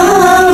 Oh.